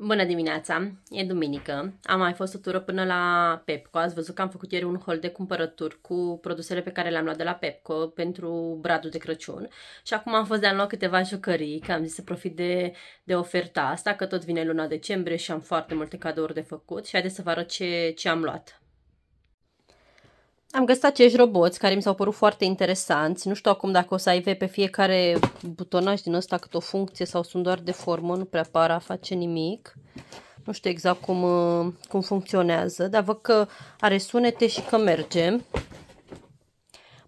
Bună dimineața! E duminică. Am mai fost o tură până la Pepco. Ați văzut că am făcut ieri un hol de cumpărături cu produsele pe care le-am luat de la Pepco pentru bradul de Crăciun. Și acum am fost de a lua câteva jucării, că am zis să profit de, de oferta asta, că tot vine luna decembrie și am foarte multe cadouri de făcut. Și haideți să vă arăt ce, ce am luat. Am găsit acești roboți care mi s-au părut foarte interesanți. Nu știu acum dacă o să ai pe fiecare butonaj din ăsta cât o funcție sau sunt doar de formă, nu prea par a face nimic. Nu știu exact cum, uh, cum funcționează, dar văd că are sunete și că merge.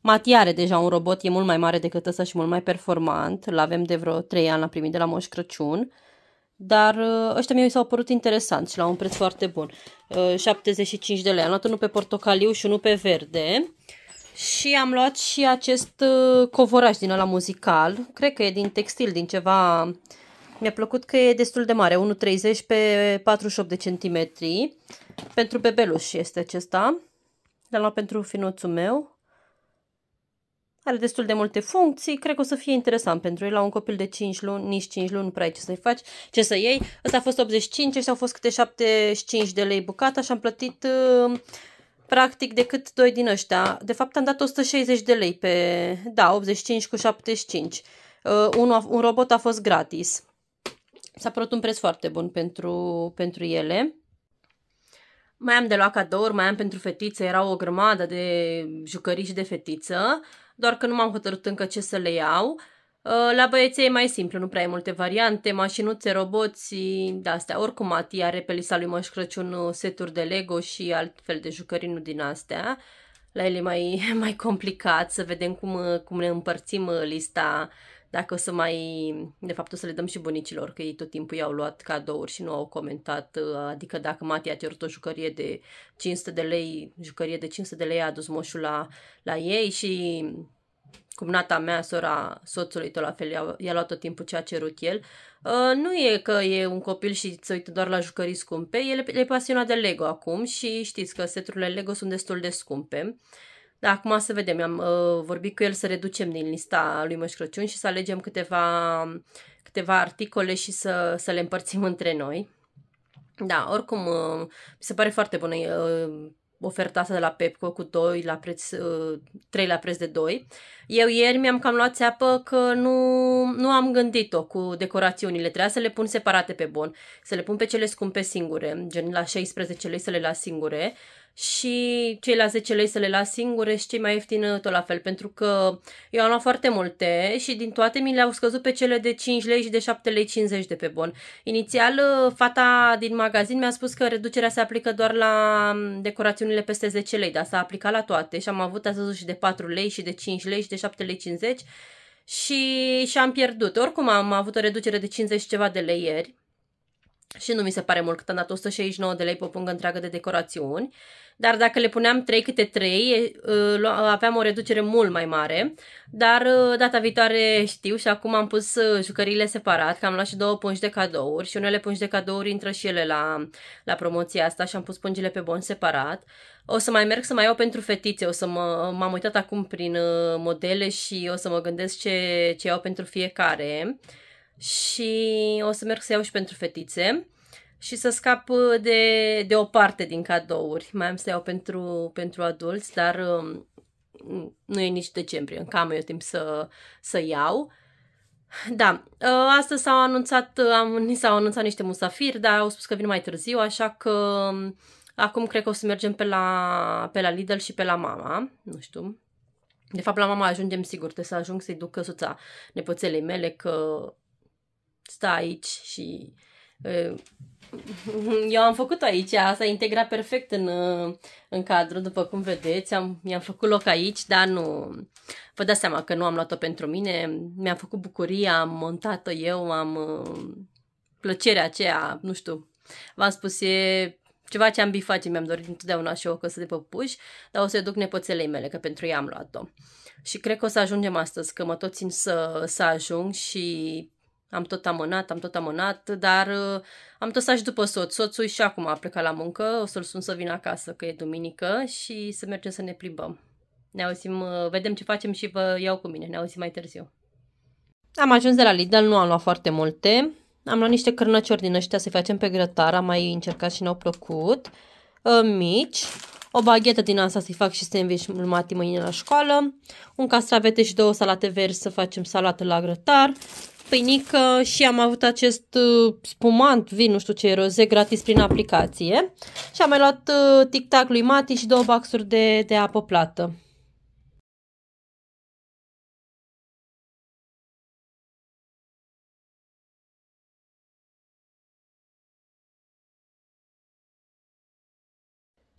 Mati are deja un robot, e mult mai mare decât ăsta și mult mai performant. L-avem de vreo 3 ani, l-a primit de la Moș Crăciun. Dar uh, ăștia mi s-au părut interesanți și la un preț foarte bun. 75 uh, de lei. Am luat unul pe portocaliu și unul pe verde. Și am luat și acest uh, covoraj din ăla muzical. Cred că e din textil, din ceva... Mi-a plăcut că e destul de mare, 1,30 pe 48 de centimetri. Pentru bebeluș este acesta. L-am luat pentru finuțul meu. Are destul de multe funcții, cred că o să fie interesant pentru el. La un copil de 5 luni, nici 5 luni nu prea ai ce să-i faci, ce să iei. Ăsta a fost 85, ăștia au fost câte 75 de lei bucata și am plătit uh, practic decât doi din ăștia. De fapt am dat 160 de lei pe, da, 85 cu 75. Uh, un, un robot a fost gratis. S-a părut un preț foarte bun pentru, pentru ele. Mai am de luat cadouri, mai am pentru fetițe, era o grămadă de jucării și de fetiță doar că nu m-am hotărât încă ce să le iau. Uh, la băieții e mai simplu, nu prea ai multe variante, mașinuțe, roboți, de-astea. Oricum Mati are pe lista lui Moș Crăciun uh, seturi de Lego și altfel de jucării, nu din astea. La el e mai, mai complicat să vedem cum, uh, cum ne împărțim lista, dacă o să mai... De fapt o să le dăm și bunicilor, că ei tot timpul i-au luat cadouri și nu au comentat. Adică dacă Mati a cerut o jucărie de 500 de lei, jucărie de 500 de lei a adus moșul la, la ei și cumnata mea, sora soțului, tot la fel, i-a, luat tot timpul ce a cerut el. Uh, nu e că e un copil și se uită doar la jucării scumpe, el e, e pasionat de Lego acum și știți că seturile Lego sunt destul de scumpe. Dar acum să vedem, am uh, vorbit cu el să reducem din lista lui Moș Crăciun și să alegem câteva, câteva articole și să, să le împărțim între noi. Da, oricum, uh, mi se pare foarte bună uh, oferta asta de la Pepco cu 2 la preț, 3 uh, la preț de 2. Eu ieri mi-am cam luat țeapă că nu, nu am gândit-o cu decorațiunile. Trebuia să le pun separate pe bon, să le pun pe cele scumpe singure, gen la 16 lei să le las singure și cei la 10 lei să le las singure și cei mai ieftini tot la fel, pentru că eu am luat foarte multe și din toate mi le-au scăzut pe cele de 5 lei și de 7 lei 50 de pe bon. Inițial, fata din magazin mi-a spus că reducerea se aplică doar la decorațiunile peste 10 lei, dar s-a aplicat la toate și am avut azi și de 4 lei și de 5 lei și de 7 lei 50 și, și am pierdut. Oricum am avut o reducere de 50 ceva de lei ieri și nu mi se pare mult cât am dat 169 de lei pe o pungă întreagă de decorațiuni. Dar dacă le puneam 3 câte 3, aveam o reducere mult mai mare. Dar data viitoare știu și acum am pus jucăriile separat, că am luat și două pungi de cadouri și unele pungi de cadouri intră și ele la, la promoția asta și am pus pungile pe bon separat. O să mai merg să mai iau pentru fetițe, o să mă, m-am uitat acum prin modele și o să mă gândesc ce, ce iau pentru fiecare și o să merg să iau și pentru fetițe și să scap uh, de, de o parte din cadouri. Mai am să iau pentru, pentru adulți, dar um, nu e nici decembrie, încă am eu timp să, să iau. Da, uh, astăzi s-au anunțat, uh, am, ni s-au anunțat niște musafiri, dar au spus că vin mai târziu, așa că um, acum cred că o să mergem pe la, pe la Lidl și pe la mama, nu știu. De fapt, la mama ajungem sigur, trebuie să ajung să-i duc căsuța nepoțelei mele, că stă aici și eu am făcut aici, s-a integrat perfect în, în cadru, după cum vedeți, am, mi-am făcut loc aici, dar nu, vă dați seama că nu am luat-o pentru mine, mi-am făcut bucuria, am montat-o eu, am, plăcerea aceea, nu știu, v-am spus, e ceva ce am bifat, ce mi-am dorit întotdeauna și o căsă de păpuși, dar o să duc nepoțelei mele, că pentru ea am luat-o. Și cred că o să ajungem astăzi, că mă tot țin să, să ajung și am tot amânat, am tot amânat, dar uh, am tot să și după soț. Soțul și acum a plecat la muncă, o să-l sun să vină acasă, că e duminică și să mergem să ne plimbăm. Ne auzim, uh, vedem ce facem și vă iau cu mine, ne auzim mai târziu. Am ajuns de la Lidl, nu am luat foarte multe. Am luat niște cărnăciori din ăștia să facem pe grătar, am mai încercat și ne-au plăcut. Uh, mici, o baghetă din asta să-i fac și sandwich mati mâine la școală, un castravete și două salate verzi să facem salată la grătar, pâinică și am avut acest uh, spumant, vin, nu știu ce, roze, gratis prin aplicație. Și am mai luat uh, tic-tac lui Mati și două baxuri de, de apă plată.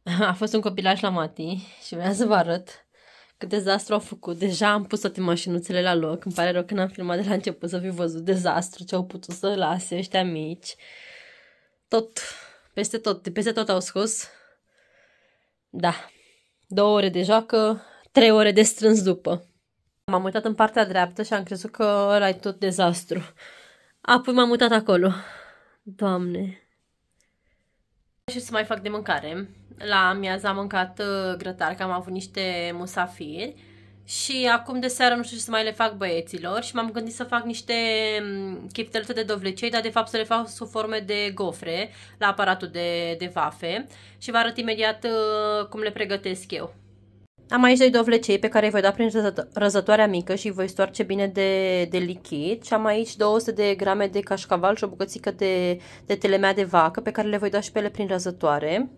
A fost un copilaj la Mati și vreau să vă arăt cât dezastru au făcut. Deja am pus toate mașinuțele la loc. Îmi pare rău că n-am filmat de la început să fi văzut dezastru ce au putut să lase ăștia mici. Tot, peste tot, peste tot au scos. Da, două ore de joacă, trei ore de strâns după. M-am uitat în partea dreaptă și am crezut că ăla e tot dezastru. Apoi m-am mutat acolo. Doamne. Și să mai fac de mâncare la amiază am mâncat uh, grătar, că am avut niște musafiri și acum de seară nu știu ce să mai le fac băieților și m-am gândit să fac niște mm, chifteluțe de dovlecei, dar de fapt să le fac sub forme de gofre la aparatul de, de vafe și vă arăt imediat uh, cum le pregătesc eu. Am aici doi dovlecei pe care îi voi da prin răzătoarea mică și îi voi stoarce bine de, de lichid și am aici 200 de grame de cașcaval și o bucățică de, de telemea de vacă pe care le voi da și pe ele prin răzătoare.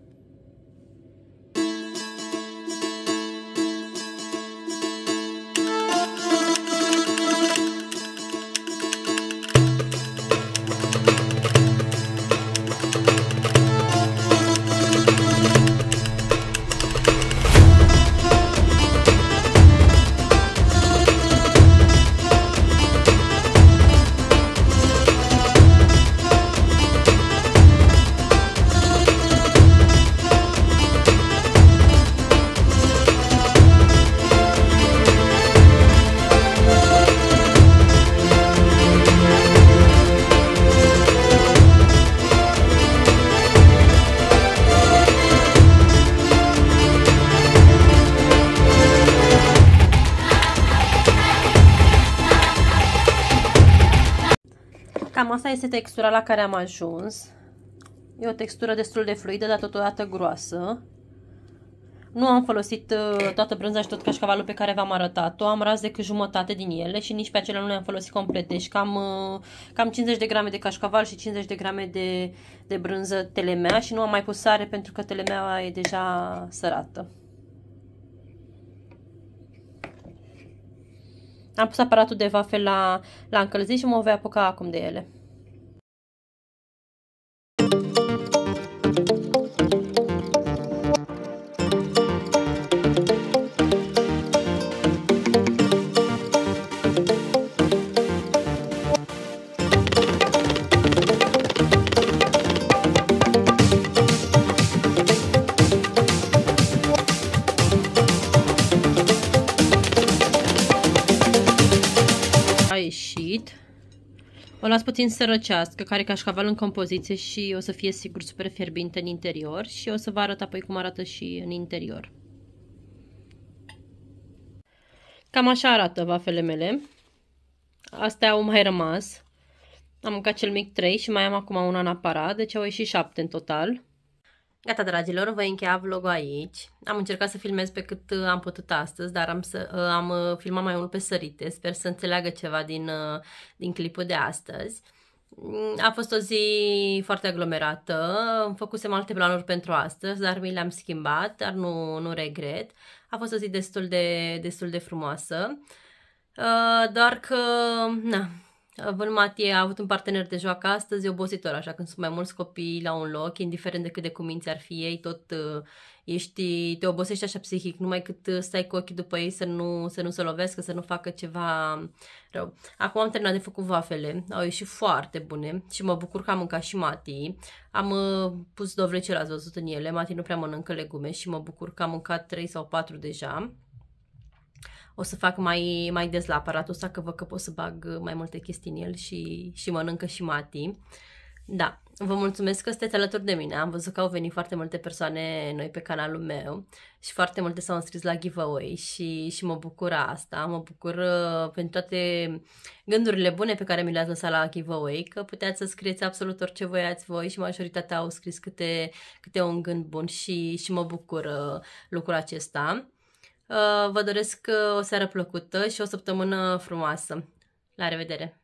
Cam asta este textura la care am ajuns. E o textură destul de fluidă, dar totodată groasă. Nu am folosit uh, toată brânza și tot cașcavalul pe care v-am arătat-o. Am ras decât jumătate din ele și nici pe acelea nu le-am folosit complet. Deci cam, uh, cam 50 de grame de cașcaval și 50 de grame de, de brânză telemea și nu am mai pus sare pentru că telemea e deja sărată. Am pus aparatul de vafe la, la încălzit și mă voi apuca acum de ele. O las puțin să răcească, care cașcaval în compoziție și o să fie sigur super fierbinte în interior și o să vă arăt apoi cum arată și în interior. Cam așa arată vafele mele. Astea au mai rămas. Am mâncat cel mic 3 și mai am acum una în aparat, deci au ieșit 7 în total. Gata, dragilor, voi încheia vlogul aici. Am încercat să filmez pe cât uh, am putut astăzi, dar am, să, uh, am uh, filmat mai mult pe sărite. Sper să înțeleagă ceva din, din clipul de astăzi. Mm, a fost o zi foarte aglomerată, făcusem alte planuri pentru astăzi, dar mi le-am schimbat, dar nu, nu regret. A fost o zi destul de, destul de frumoasă, doar că, na, Vân Matie a avut un partener de joacă astăzi, e obositor, așa când sunt mai mulți copii la un loc, indiferent de cât de cuminți ar fi ei, tot uh, ești, te obosești așa psihic, numai cât uh, stai cu ochii după ei să nu, să nu se lovească, să nu facă ceva rău. Acum am terminat de făcut vafele, au ieșit foarte bune și mă bucur că am mâncat și Mati. Am uh, pus dovlecel, ați văzut în ele, Mati nu prea mănâncă legume și mă bucur că am mâncat 3 sau 4 deja o să fac mai, mai des la aparatul ăsta, că văd că pot să bag mai multe chestii în el și, și mănâncă și Mati. Da, vă mulțumesc că sunteți alături de mine. Am văzut că au venit foarte multe persoane noi pe canalul meu și foarte multe s-au înscris la giveaway și, și mă bucur asta. Mă bucur uh, pentru toate gândurile bune pe care mi le-ați lăsat la giveaway, că puteți să scrieți absolut orice voiați voi și majoritatea au scris câte, câte un gând bun și, și mă bucur uh, lucrul acesta. Uh, vă doresc uh, o seară plăcută și o săptămână frumoasă. La revedere!